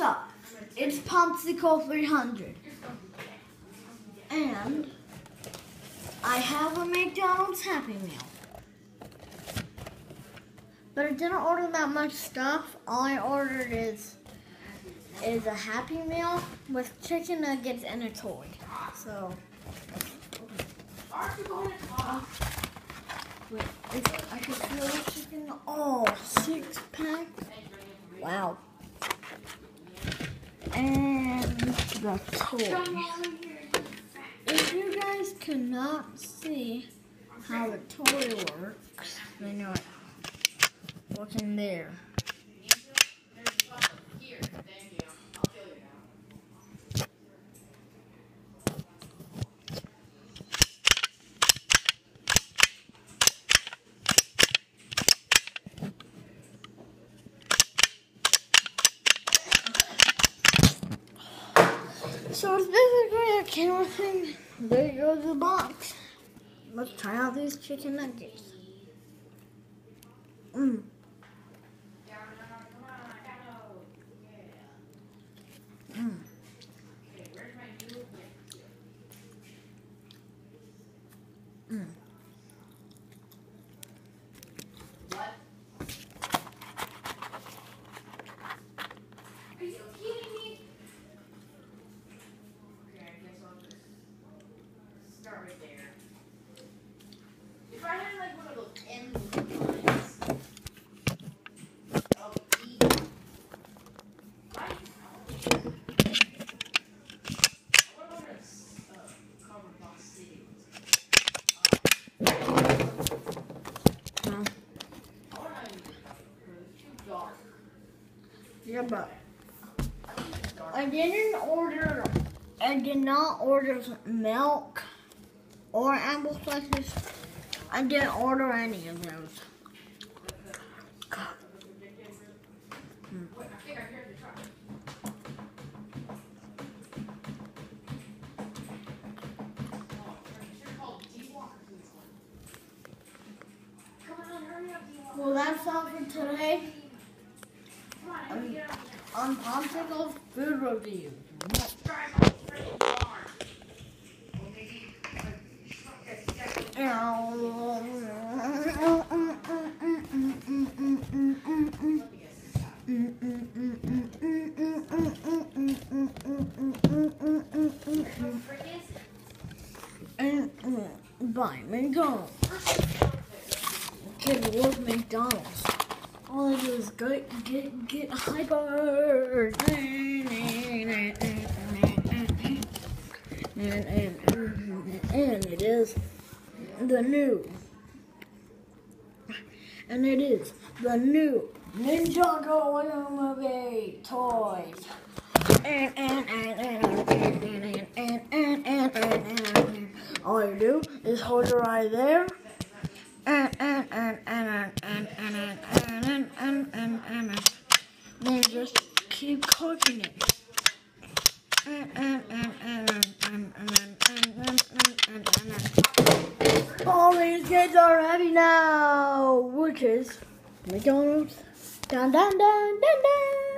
up? It's Popsicle 300. And I have a McDonald's Happy Meal. But I didn't order that much stuff. All I ordered is is a Happy Meal with chicken nuggets and a toy. So. Wait, I feel the chicken. Oh, six pack. Wow. And the toy. If you guys cannot see how the toy works, then you're what's in there. So it's basically a camera thing. There goes the box. Let's try out these chicken nuggets. Mmm. start right there. If I had like one of those lines of Yeah, but I didn't order, I did not order milk or apple slices. I didn't order any of those. Well, that's all for today. Um, on, on Popsicle Food Review. Buy McDonald's. Kids love McDonald's. All I do is get get get hyper. And, and, and it is the new. And it is the new Ninjago movie toys. And, and, and, and, kids are heavy now, which is McDonald's. Dun dun dun dun dun.